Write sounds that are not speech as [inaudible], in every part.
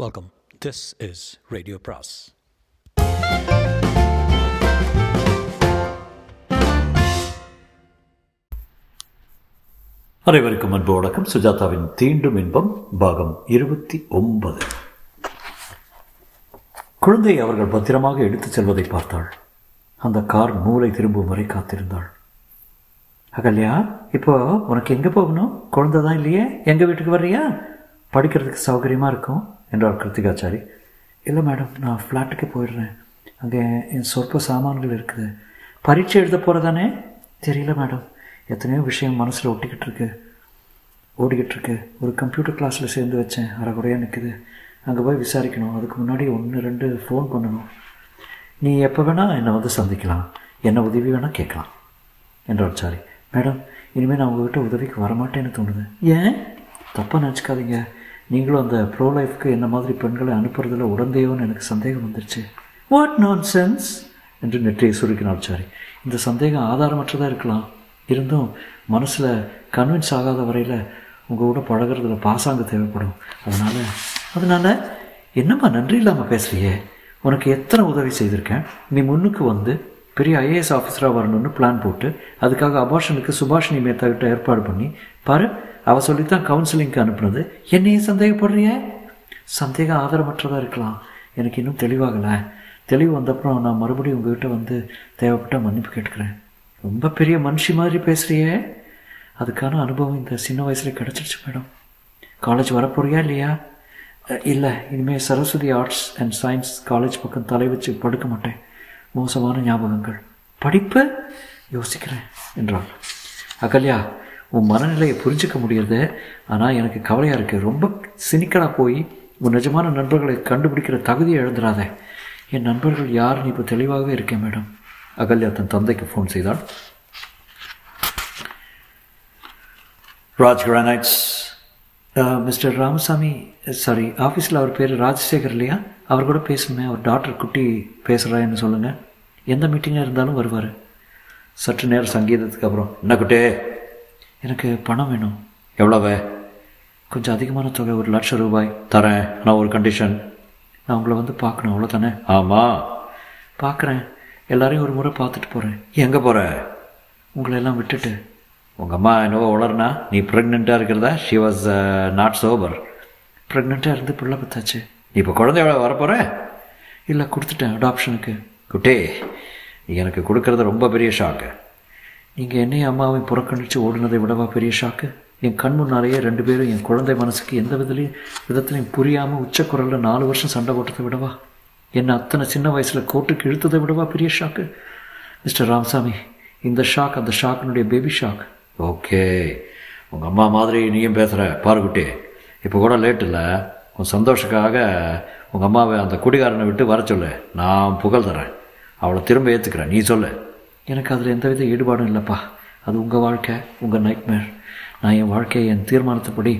Welcome this is radio பிராஸ் அனைவருக்கும் அன்பு வணக்கம். சுஜாதாவின் தீண்டும் இன்பம் பாகம் இருபத்தி ஒன்பது. குழந்தை அவர்கள் பத்திரமாக எடுத்துச் செல்வதை பார்த்தாள். அந்த கார் மூளை திரும்பும் வரை காத்திருந்தாள். அகல்யா இப்போ உனக்கு எங்கே போகணும்? குழந்தை தான் இல்லையே? எங்கள் வீட்டுக்கு வர்றியா? படிக்கிறதுக்கு சௌகரியமாக இருக்கும் என்றார் கிருத்திகாச்சாரி. இல்லை மேடம் நான் ஃப்ளாட்டுக்கு போயிடுறேன். அங்கே என் சொற்ப சாமான்கள் இருக்குது. பரீட்சை எழுத போகிறதானே தெரியல மேடம் எத்தனையோ விஷயம் மனசில் ஒட்டிக்கிட்டு இருக்கு. ஓடிக்கிட்டு இருக்கு. ஒரு கம்ப்யூட்டர் கிளாஸில் சேர்ந்து வச்சேன். அரைகுறையாக நிற்குது அங்கே போய் விசாரிக்கணும். அதுக்கு முன்னாடி ஒன்று ரெண்டு ஃபோன் பண்ணணும். நீ எப்போ வேணால் என்னை வந்து சந்திக்கலாம். என்ன உதவி வேணால் கேட்கலாம் என்றார் சாரி. மேடம் இனிமேல் நான் உங்ககிட்ட உதவிக்கு வரமாட்டேன்னு தோணுது. ஏன்? தப்பாக நினச்சிக்காதீங்க. நீங்களும் அந்த ப்ரோ லைஃப்க்கு என்ன மாதிரி பெண்களை அனுப்புறதுல உடந்தையோன்னு எனக்கு சந்தேகம் வந்துருச்சு. வாட் நான் சென்ஸ் என்று நெற்றியை சுருக்கினார் சாரி. இந்த சந்தேகம் ஆதாரமற்றதாக இருக்கலாம். இருந்தும் மனசில் கன்வின்ஸ் ஆகாத வரையில் உங்கள் கூட பழகிறதுல பாசாங்க தேவைப்படும். அதனால் அதனால் என்னம்மா நன்றி இல்லாமல் பேசுறியே? உனக்கு எத்தனை உதவி செய்திருக்கேன்? நீ முன்னுக்கு வந்து பெரிய ஐஏஎஸ் ஆஃபீஸராக வரணும்னு பிளான் போட்டு அதுக்காக அபாஷனுக்கு சுபாஷினி மேத்தா கிட்ட ஏற்பாடு பண்ணி பாரு அவள் சொல்லித்தான் கவுன்சிலிங்க்கு அனுப்புனது. என்னையே சந்தேகப்படுறிய சந்தேகம் ஆதரவற்றதாக இருக்கலாம். எனக்கு இன்னும் தெளிவாகலை. தெளிவு வந்தப்புறம் நான் மறுபடியும் உங்ககிட்ட வந்து தேவைப்பட்டால் மன்னிப்பு கேட்டுக்கிறேன். ரொம்ப பெரிய மனுஷி மாதிரி பேசுகிறியே அதுக்கான அனுபவம் இந்த சின்ன வயசுல கிடச்சிருச்சு மேடம். காலேஜ் வரப்போறியா இல்லையா? இல்லை. இனிமேல் Saraswathi arts and science college பக்கம் தலை வச்சு படுக்க மாட்டேன். மோசமான ஞாபகங்கள். படிப்பு? யோசிக்கிறேன் என்றாள். அகல்யா உன் மனநிலையை புரிஞ்சிக்க முடியுது ஆனால் எனக்கு கவலையாக இருக்குது ரொம்ப சினிக்கலாக போய் உன் நிஜமான நண்பர்களை கண்டுபிடிக்கிற தகுதியை எழுந்துடாத என் நண்பர்கள் யாருன்னு இப்போ தெளிவாகவே இருக்கேன் மேடம். அகல்யா தன் தந்தைக்கு ஃபோன் செய்தாள். Raj granites. Mister Ramasamy sorry ஆஃபீஸில் அவர் பேர் ராஜசேகர் இல்லையா? அவர் கூட பேசணுமே அவர் டாக்டர் குட்டி பேசுகிறான்னு சொல்லுங்கள் எந்த மீட்டிங்காக இருந்தாலும் வருவார். சற்று நேரம் சங்கீதத்துக்கு அப்புறம் என்ன குட்டே எனக்கு பணம் வேணும். எவ்வளவு? கொஞ்சம் அதிகமான தொகை ஒரு லட்சம் ரூபாய் தரேன். நான் ஒரு கண்டிஷன் நான் உங்களை வந்து பார்க்கணும் அவ்வளோதானே ஆமாம் பார்க்குறேன். எல்லாரையும் ஒரு முறை பார்த்துட்டு போகிறேன் எங்கே போகிற உங்களை எல்லாம் விட்டுட்டு. உங்கள் அம்மா என்னவோ உளர்னா நீ ப்ரெக்னெண்ட்டாக இருக்கிறதா? ஷி வாஸ் நாட் சோபர் ப்ரெக்னெண்ட்டாக இருந்து பிள்ளை பத்தாச்சு. நீ இப்போ குழந்தை வரப்போகிற இல்லை கொடுத்துட்டேன் அடாப்ஷனுக்கு குட்டே நீ எனக்கு கொடுக்கறது ரொம்ப பெரிய ஷாக்கு நீங்கள் என்னையும் அம்மாவையும் புறக்கணித்து ஓடுனதை விடவா பெரிய ஷாக்கு? என் கண் முன்னாலேயே ரெண்டு பேரும் என் குழந்தை மனசுக்கு எந்த விதத்துலையும் விதத்துலையும் புரியாமல் உச்சக்குரலில் நாலு வருஷம் சண்டை போட்டதை விடவா? என்னை அத்தனை சின்ன வயசில் கோர்ட்டுக்கு இழுத்ததை விடவா பெரிய ஷாக்கு? மிஸ்டர் ராமசாமி இந்த ஷாக் அந்த ஷாக்கினுடைய பேபி ஷாக். ஓகே. உங்கள் அம்மா மாதிரி நீயும் பேசுகிற பாருக்குட்டி இப்போ கூட லேட் இல்லை. உன் சந்தோஷக்காக உங்கள் அம்மாவை அந்த குடிகாரனை விட்டு வர சொல்லு. நான் புகழ் தரேன் அவளை திரும்ப ஏற்றுக்கிறேன் நீ சொல்லு. எனக்கு அதில் எந்தவித ஈடுபாடும் இல்லைப்பா. அது உங்கள் வாழ்க்கை உங்கள் நைட்மேர் நான் என் வாழ்க்கையை என் தீர்மானத்தைப்படி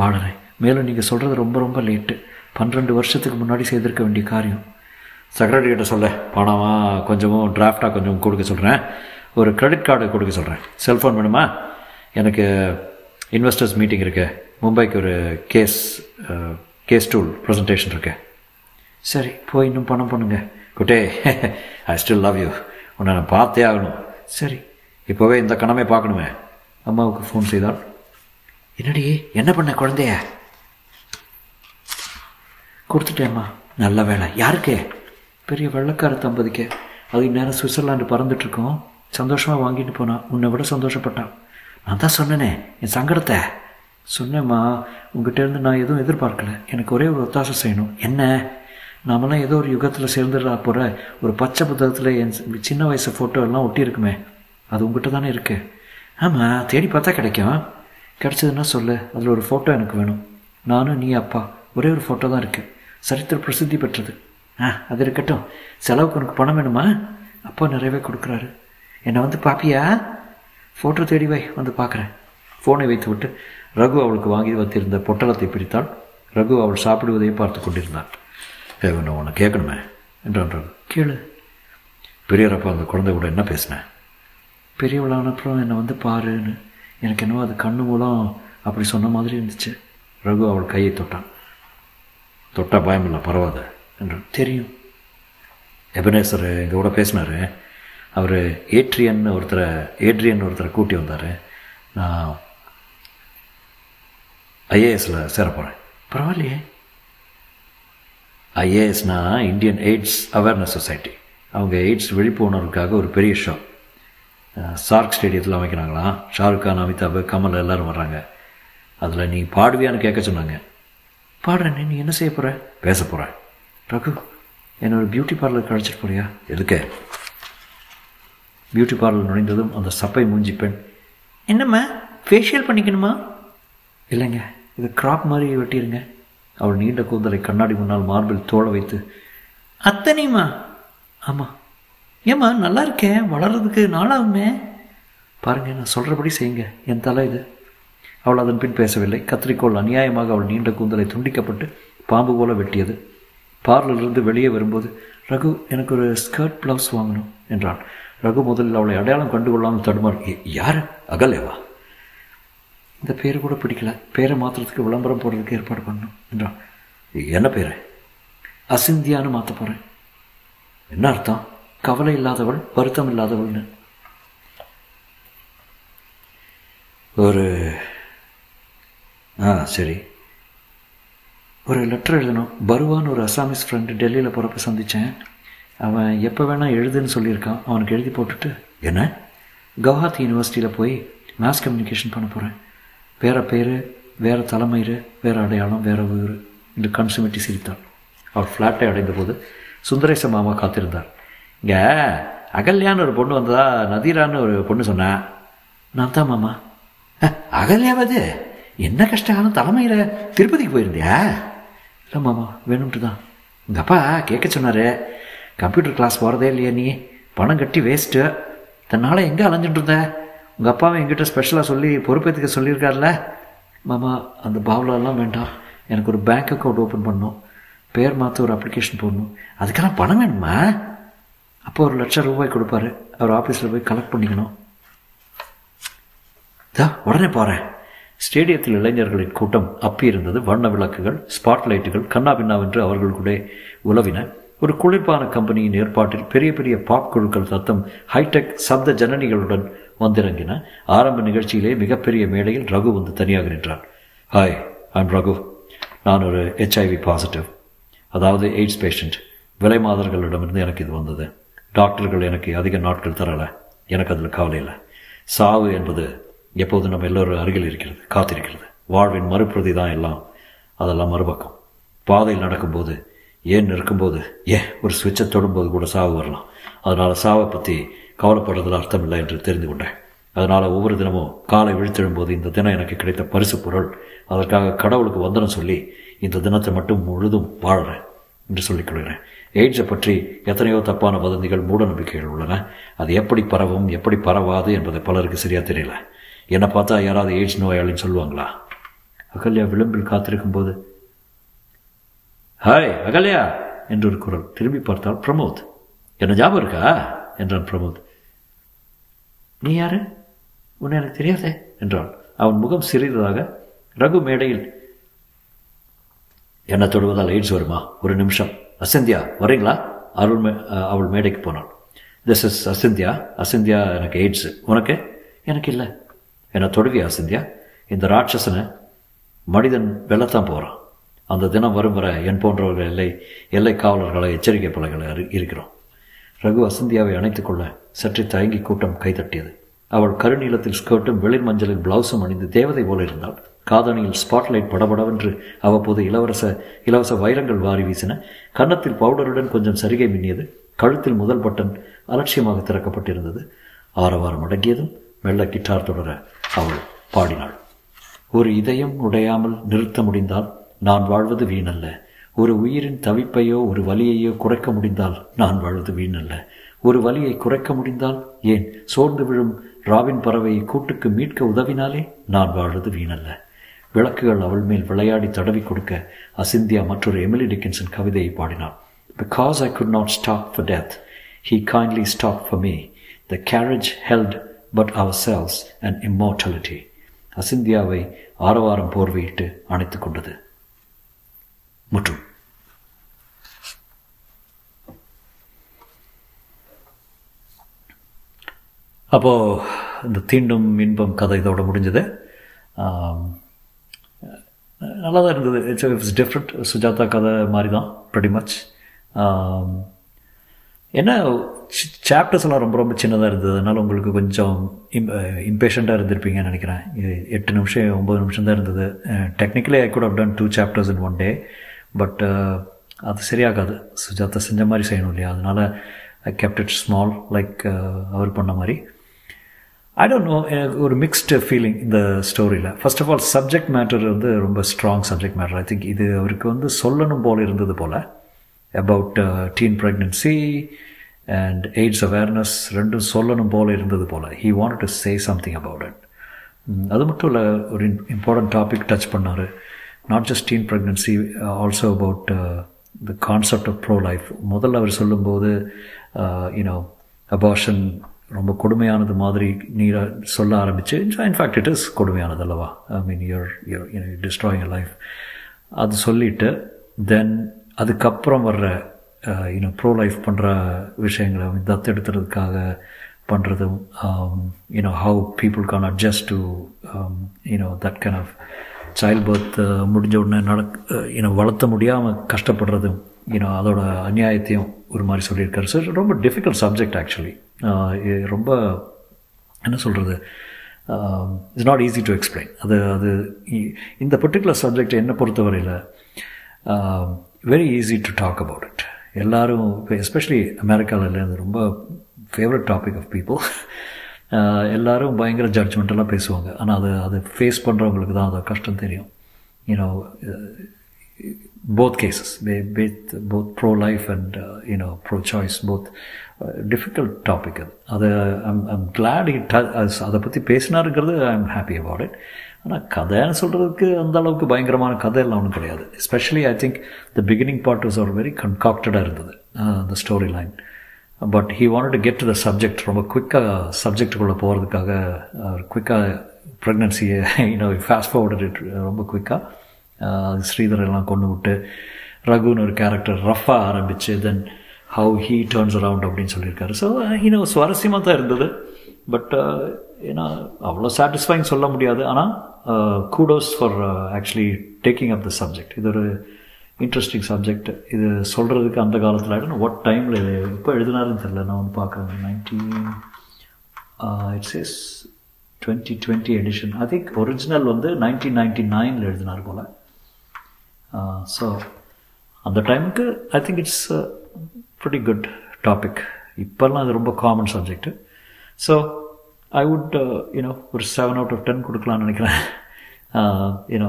வாழறேன். மேலும் நீங்கள் சொல்கிறது ரொம்ப ரொம்ப லேட்டு பன்னிரெண்டு வருஷத்துக்கு முன்னாடி செய்திருக்க வேண்டிய காரியம். செக்ரட்டரிகிட்ட சொல்ல. பணமாக கொஞ்சமும் டிராஃப்டாக கொஞ்சம் கொடுக்க சொல்கிறேன் ஒரு கிரெடிட் கார்டு கொடுக்க சொல்கிறேன் செல்ஃபோன் வேணுமா? எனக்கு இன்வெஸ்டர்ஸ் மீட்டிங் இருக்கு. மும்பைக்கு ஒரு கேஸ் கேஸ் டூல் ப்ரெசன்டேஷன் இருக்கு. சரி போய் இன்னும் பணம் பண்ணுங்க. குட்டே ஐ ஸ்டில் லவ் யூ உன்னை நான் பார்த்தே ஆகணும். சரி இப்போவே இந்த கணமே பார்க்கணுமே. அம்மாவுக்கு ஃபோன் செய்தாள் என்னடி என்ன பண்ண குழந்தைய? கொடுத்துட்டேம்மா. நல்ல வேலை. யாருக்கு? பெரிய வெள்ளக்கார தம்பதிக்கு. அது இந்நேரம் சுவிட்சர்லாண்டு பறந்துட்டுருக்கோம். சந்தோஷமாக வாங்கிட்டு போனான் உன்னை விட சந்தோஷப்பட்டான். நான் தான் சொன்னேனே என் சங்கடத்தை. சொன்னேம்மா உங்ககிட்ட இருந்து நான் எதுவும் எதிர்பார்க்கல. எனக்கு ஒரே ஒரு ஒத்தாசை செய்யணும். என்ன? நாமெல்லாம் ஏதோ ஒரு யுகத்தில் சேர்ந்துடா போகிற ஒரு பச்சை புத்தகத்தில் என் சின்ன வயசு ஃபோட்டோ எல்லாம் ஒட்டியிருக்குமே. அது உங்ககிட்ட தானே இருக்குது ஆமாம் தேடி பார்த்தா கிடைக்கும். கிடச்சதுன்னா சொல்லு. அதில் ஒரு ஃபோட்டோ எனக்கு வேணும். நானும் நீ அப்பா ஒரே ஒரு ஃபோட்டோ தான் இருக்குது சரித்திர பிரசித்தி பெற்றது. ஆ அது இருக்கட்டும். செலவுக்கு உனக்கு பணம் வேணுமா? அப்பா நிறையவே கொடுக்குறாரு. என்னை வந்து பாப்பியா? ஃபோட்டோ தேடி வை வந்து பார்க்குறேன் ஃபோனை வைத்து விட்டு ரகு அவளுக்கு வாங்கி வைத்திருந்த பொட்டலத்தை பிடித்தாள் ரகு அவள் சாப்பிடுவதையும் பார்த்து கொண்டிருந்தாள் ஒன்று உன்னை கேட்கணுமே என்றான் கேளு. பெரியரப்பா அந்த குழந்தை கூட என்ன பேசினேன் பெரியவளான அப்புறம் என்னை வந்து பாருன்னு. எனக்கு என்னவோ அது கண்ணு மூலம் அப்படி சொன்ன மாதிரி இருந்துச்சு. ரகு அவள் கையை தொட்டான். தொட்டா பயமில்லை இல்லை என்று. தெரியும். எபனேசர் எங்கள் கூட பேசினார். அவர் ஏட்ரியன் ஒருத்தரை ஏட்ரியன் ஒருத்தரை கூட்டி வந்தார். நான் ஐஏஎஸில் சேர போகிறேன் பரவாயில்லையே. ஐஏஎஸ்னா இந்தியன் எய்ட்ஸ் அவேர்னஸ் சொசைட்டி அவங்க எய்ட்ஸ் விழிப்புணர்வுக்காக ஒரு பெரிய ஷோ சார்க் ஸ்டேடியத்தில் அமைக்கிறாங்களாம் ஷாருக் கான் அமிதாப் கமல் எல்லோரும் வர்றாங்க. அதில் நீ பாடுவியான்னு கேட்க சொன்னாங்க. பாடுறேன் நீ என்ன செய்ய போகிற பேச போகிறேன் ரகு என்ன ஒரு பியூட்டி பார்லர் கழிச்சிட்டு போறியா? எதுக்கு? பியூட்டி பார்லர் நுழைந்ததும் அந்த சப்பை மூஞ்சி பெண் என்னம்மா ஃபேஷியல் பண்ணிக்கணுமா? இல்லைங்க இது கிராப் மாதிரி வெட்டிடுங்க அவள் நீண்ட கூந்தலை கண்ணாடி முன்னால் மார்பில் தோள வைத்து அத்தனையுமா? ஆமாம் ஏம்மா நல்லா இருக்கேன் வளர்கிறதுக்கு நாளாகுமே. பாருங்க நான் சொல்கிறபடி செய்யுங்க. என் தலை இது. அவள் அதன் பின் பேசவில்லை. கத்திரிக்கோள் அநியாயமாக அவள் நீண்ட கூந்தலை துண்டிக்கப்பட்டு பாம்பு போல வெட்டியது. பார்லரிலிருந்து வெளியே வரும்போது ரகு எனக்கு ஒரு ஸ்கர்ட் ப்ளவுஸ் வாங்கணும் என்றான். ரகு முதலில் அவளை அடையாளம் கண்டுகொள்ளாமல் தடுமாறு யார்? அகலேவா? இந்த பேர் கூட பிடிக்கல. பேரை மாற்றுறதுக்கு விளம்பரம் போடுறதுக்கு ஏற்பாடு பண்ணணும். என்றான் என்ன பேர்? அசிந்தியான்னு மாற்ற போகிறேன் என்ன அர்த்தம்? கவலை இல்லாதவள் வருத்தம் இல்லாதவள்னு. ஒரு ஆ சரி. ஒரு லெட்டர் எழுதணும். பருவான்னு ஒரு அசாமிஸ் ஃப்ரெண்டு டெல்லியில் போகிறப்ப சந்தித்தேன் அவன் எப்போ வேணால் எழுதுன்னு சொல்லியிருக்கான். அவனுக்கு எழுதி போட்டுட்டு. என்ன? கவுஹாத்தி யூனிவர்சிட்டியில் போய் மேஸ் கம்யூனிகேஷன் பண்ண போகிறேன் வேற பேர் வேறு தலைமயிறு வேறு அடையாளம் வேறு ஊர் என்று கண் சுமிட்டி சிரித்தாள் அவள் ஃப்ளாட்டை அடைந்தபோது சுந்தரேச மாமா காத்திருந்தார். இங்கே அகல்யான்னு ஒரு பொண்ணு வந்ததா? நதீரான்னு ஒரு பொண்ணு சொன்னேன் நான் தான் மாமா. அகல்யாவது என்ன கஷ்டம் தலைமையில்? திருப்பதிக்கு போயிருந்தியா? இல்லை மாமா வேணும்ட்டு தான். உங்கள் அப்பா கேட்க சொன்னார். கம்ப்யூட்டர் கிளாஸ் போகிறதே இல்லையா நீ. பணம் கட்டி வேஸ்ட்டு தன்னால் எங்கே அலைஞ்சிட்டு இருந்த? உங்கள் அப்பாவை எங்கிட்ட ஸ்பெஷலாக சொல்லி பொறுப்பேற்றுக்க சொல்லியிருக்கார்ல மாமா அந்த பாவலாலாம் வேண்டாம். எனக்கு ஒரு பேங்க் அக்கௌண்ட் ஓப்பன் பண்ணணும். பேர் மாற்ற ஒரு அப்ளிகேஷன் போடணும். அதுக்கெல்லாம் பணம் வேணுமா? அப்போ ஒரு லட்சம் ரூபாய் கொடுப்பாரு. அவர் ஆஃபீஸில் போய் கலெக்ட் பண்ணிக்கணும். இதா உடனே போகிறேன் ஸ்டேடியத்தில் இளைஞர்களின் கூட்டம் அப்பியிருந்தது. வண்ண விளக்குகள் ஸ்பாட் லைட்டுகள் கண்ணா பின்னாவென்று அவர்களுக்குள்ளே உலவின. ஒரு குளிர்பான கம்பெனியின் ஏற்பாட்டில் பெரிய பெரிய பாப் குழுக்கள் தத்தம் ஹைடெக் சப்த ஜனனிகளுடன் வந்திறங்கின ஆரம்ப நிகழ்ச்சியிலே மிகப்பெரிய மேடையில் ரகு வந்து தனியாக நின்றான். Hi I'm Raghu. நான் ஒரு ஹெச்ஐவி பாசிட்டிவ் அதாவது எய்ட்ஸ் பேஷண்ட் விலை மாதர்களிடமிருந்து எனக்கு இது வந்தது. டாக்டர்கள் எனக்கு அதிக நாட்கள் தரலை. எனக்கு அதில் கவலை இல்லை. சாவு என்பது எப்போது நம்ம எல்லோரும் அருகில் இருக்கிறது காத்திருக்கிறது. வாழ்வின் மறுபிரதி தான் எல்லாம். அதெல்லாம் மறுபக்கம். பாதையில் நடக்கும்போது ஏன் இருக்கும்போது ஏன் ஒரு சுவிட்சை தொடும்போது கூட சாவு வரலாம். அதனால் சாவை பற்றி கவலைப்படுறதுல அர்த்தம் இல்லை என்று தெரிந்து கொண்டேன். அதனால் ஒவ்வொரு தினமும் காலை விழித்தெழும்போது இந்த தினம் எனக்கு கிடைத்த பரிசு பொருள் அதற்காக கடவுளுக்கு வந்தனம் சொல்லி இந்த தினத்தை மட்டும் முழுதும் வாழறேன் என்று சொல்லிக் கொள்கிறேன். எய்ட்ஸை பற்றி எத்தனையோ தப்பான வதந்திகள் மூட நம்பிக்கைகள் உள்ளன. அது எப்படி பரவும் எப்படி பரவாது என்பதை பலருக்கு சரியாக தெரியல. என்னை பார்த்தா யாராவது எய்ட்ஸ் நோயாளின்னு சொல்லுவாங்களா? அகல்யா விளிம்பில் காத்திருக்கும் போது ஹாய் அகல்யா! என்று ஒரு குரல். திரும்பி பார்த்தால் பிரமோத் என்ன ஞாபகம் இருக்கா? என்றான் பிரமோத். நீ யாரு? உன்னை எனக்கு தெரியாதே என்றான் அவன் முகம் சிறிதாக ரகு மேடையில் என்ன தொடுவதால் எய்ட்ஸ் வருமா? ஒரு நிமிஷம். அசந்தியா வரீங்களா? அருள் மே அவள் மேடைக்கு போனாள். This is அசிந்தியா. அசந்தியா எனக்கு எய்ட்ஸு. உனக்கு? எனக்கு இல்லை. என்னை தொடுவியா அசிந்தியா? இந்த ராட்சசனை மனிதன் வெள்ளத்தான் போகிறான் அந்த தினம் வரும் வர என் போன்றவர்கள் எல்லை எல்லை காவலர்களை எச்சரிக்கை பலகளை இருக்கிறோம். ரகு அசந்தியாவை அணைத்துக்கொள்ள சற்று தயங்கி கூட்டம் கைதட்டியது அவள் கருநீளத்தில் ஸ்கர்ட்டும் வெளிர் மஞ்சளில் பிளவுஸும் அணிந்து தேவதை போல இருந்தாள். காதணியில் ஸ்பாட்லைட் படபடவென்று அவ்வப்போது இளவரச இலவச வைரங்கள் வாரி வீசின. கன்னத்தில் பவுடருடன் கொஞ்சம் சரிகை மின்னியது. கழுத்தில் முதல் பட்டன் அலட்சியமாக திறக்கப்பட்டிருந்தது. ஆரவாரம் அடங்கியதும் மெல்ல கிட்டார் தொடர அவள் பாடினாள். ஒரு இதயம் உடையாமல் நிறுத்த முடிந்தால் நான் வாழ்வது வீணல்ல. ஒரு உயிரின் தவிப்பையோ ஒரு வலியையோ குறைக்க முடிந்தால் நான் வாழ்வது வீணல்ல. ஒரு வலியை குறைக்க முடிந்தால் ஏன்? சோர்ந்து விழும் ராவின் பறவையை கூட்டுக்கு மீட்க உதவினாலே நான் வாழ்வது வீணல்ல. விளக்குகள் அவள் மேல் விளையாடி தடவி கொடுக்க அசிந்தியா மற்றொரு எமிலி டிக்கின்சன் கவிதையை பாடினாள். Because I could not stop for death he kindly stop for me the carriage held but ourselves and immortality அசிந்தியாவை ஆரவாரம் போர்வையிட்டு அணைத்து கொண்டது. மற்றும். அப்போது இந்த தீண்டும் இன்பம் கதை இதோட முடிஞ்சது. நல்லா தான் இருந்தது. இட்ஸ் இட்ஸ் டிஃப்ரெண்ட் சுஜாதா கதை மாதிரி தான் ப்ரெடி மச் என்ன சாப்டர்ஸ் எல்லாம் ரொம்ப ரொம்ப சின்னதாக இருந்தது. அதனால் உங்களுக்கு கொஞ்சம் இம் இம்பேஷண்ட்டாக இருந்திருப்பீங்கன்னு நினைக்கிறேன். எட்டு நிமிஷம் ஒம்பது நிமிஷம் தான் இருந்தது. Technically I could have done two chapters in one day but அது சரியாகாது. சுஜாதா செஞ்ச மாதிரி செய்யணும் இல்லையா? அதனால் I kept it small like அவர் பண்ண மாதிரி. ஐ டோன்ட் நோ எனக்கு ஒரு மிக்ஸ்டு ஃபீலிங் இந்த ஸ்டோரியில் first of all subject matter வந்து ரொம்ப strong subject matter I think இது அவருக்கு வந்து சொல்லணும் போல் இருந்தது போல். About teen pregnancy and AIDS awareness ரெண்டும் சொல்லணும் போல் இருந்தது போல். He want to say something about it அது மட்டும் இல்லை ஒரு இம்பார்ட்டன்ட் டாபிக் டச் பண்ணார். Not just teen pregnancy also about the concept of pro life முதல்ல அவர் சொல்லும்போது uh, யூனோ அபார்ஷன் ரொம்ப கொடுமையானது மாதிரி நீரா சொல்ல ஆரம்பிச்சு. இன்ஃபேக்ட் இட் இஸ் கொடுமையானது அல்லவா? I mean your your you know destroying life அது சொல்லிவிட்டு தென் அதுக்கப்புறம் வர்ற இன்னும் ப்ரோ லைஃப் பண்ணுற விஷயங்களை தத்தெடுத்துறதுக்காக பண்ணுறதும் you know how people can adjust to you know that kind of child birth முடிஞ்ச உடனே நடக் uh, யூனோ வளர்த்த முடியாமல் கஷ்டப்படுறதும் யூனோ அதோட அநியாயத்தையும் ஒரு மாதிரி சொல்லியிருக்காரு. சார் ரொம்ப டிஃபிகல்ட் சப்ஜெக்ட் ஆக்சுவலி ரொம்ப என்ன சொல்கிறது it's not easy to explain அது அது இந்த பர்டிகுலர் சப்ஜெக்ட் என்னை பொறுத்தவரையில் very easy to talk about it எல்லோரும் எஸ்பெஷலி அமெரிக்காவிலேருந்து ரொம்ப ஃபேவரட் டாபிக் ஆஃப் பீப்புள் எல்லோரும் பயங்கர ஜட்ஜ்மெண்ட்டெல்லாம் பேசுவாங்க. ஆனால் அது அது ஃபேஸ் பண்ணுறவங்களுக்கு தான் அது கஷ்டம் தெரியும். You know both cases both both pro life and uh, you know pro choice both uh, difficult topic. அது ஐம் ஐம் கிளாட் இட் அதை பற்றி பேசினாருங்கிறது I am happy about it ஆனால் கதைன்னு சொல்கிறதுக்கு அந்த அளவுக்கு பயங்கரமான கதை எல்லாம் ஒன்றும் கிடையாது especially I think the beginning part was ஒரு வெரி கன்காக்டடாக இருந்தது அந்த story line but he want to get to the subject ரொம்ப குயிக்காக சப்ஜெக்டுக்குள்ளே போகிறதுக்காக குயிக்காக ப்ரெக்னன்சியை யூனோ ஃபாஸ்ட் ஃபார்வர்டு ரொம்ப குயிக்காக ஸ்ரீதர் எல்லாம் கொண்டு விட்டு ரகுன்னு ஒரு கேரக்டர் ரஃபாக ஆரம்பித்து then how he turns around அப்படின்னு சொல்லியிருக்காரு. ஸோ இன்னும் uh, சுவாரஸ்யமாக தான் இருந்தது. பட் uh, ஏன்னா அவ்வளோ சாட்டிஸ்ஃபைங் சொல்ல முடியாது. ஆனால் kudos for actually taking up the subject இது ஒரு இன்ட்ரெஸ்டிங் சப்ஜெக்ட் இது சொல்கிறதுக்கு அந்த காலத்தில் ஆகிடும் ஒட் டைமில் இது எப்போ எழுதினாருன்னு தெரில நான் வந்து பார்க்குறேன். Nineteen it's is twenty twenty edition I think original வந்து நைன்டீன் நைன்டி நைனில் எழுதினார் போல். Uh, ஸோ அந்த டைமுக்கு I think it's pretty good topic இப்போல்லாம் அது ரொம்ப common subject so I would you know ஒரு செவன் அவுட் ஆஃப் டென் கொடுக்கலான்னு நினைக்கிறேன். [laughs] Uh, யூனோ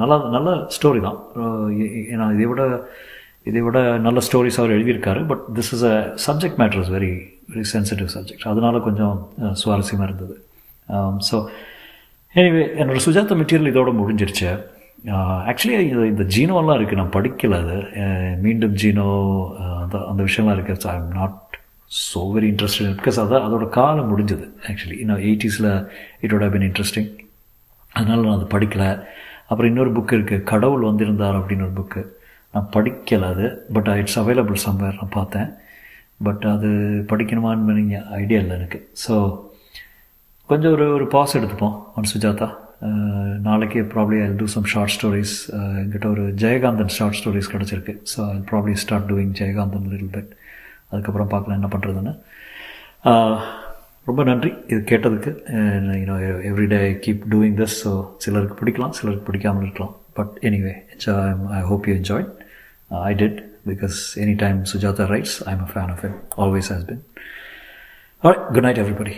நல்லா uh, நல்ல ஸ்டோரி தான். ஏன்னா இதை விட இதை விட நல்ல ஸ்டோரிஸ் அவர் எழுதியிருக்காரு. But this is a subject matter is very very sensitive subject அதனால் கொஞ்சம் சுவாரஸ்யமாக இருந்தது. ஸோ எனிவே என்னோடய சுஜாதா மெட்டீரியல் இதோட முடிஞ்சிருச்சு. ஆக்சுவலி இது இந்த ஜீனோலாம் இருக்குது நான் படிக்கல அது. மீண்டும் ஜீனோ அந்த அந்த விஷயம்லாம் இருக்குது I am not so very interesting because அதான் அதோட காலம் முடிஞ்சது ஆக்சுவலி இன்னும் எயிட்டிஸில் it would have been interesting அதனால் நான் அது படிக்கலை. அப்புறம் இன்னொரு புக்கு இருக்குது கடவுள் வந்திருந்தார் அப்படின்னு ஒரு புக்கு நான் படிக்கலை அது பட் இட்ஸ் அவைலபிள் சம்வேர் நான் பார்த்தேன். பட் அது படிக்கணுமான்னு ஐடியா இல்லை எனக்கு. ஸோ கொஞ்சம் ஒரு ஒரு பாஸ் எடுத்துப்போம். ஒன் சுஜாதா? நாளைக்கே probably I do some short stories என்கிட்ட ஒரு ஜெயகாந்தன் ஷார்ட் ஸ்டோரிஸ் கிடச்சிருக்கு. So I probably start doing Jayakanthan little bit அதுக்கப்புறம் பார்க்கலாம் என்ன பண்ணுறதுன்னு ரொம்ப நன்றி இது கேட்டதுக்கு. You know everyday I keep doing this so சிலருக்கு பிடிக்கலாம் சிலருக்கு பிடிக்காமல் இருக்கலாம். But anyway I hope you enjoy I did because any time Sujatha writes I am a fan of him always has been good night everybody.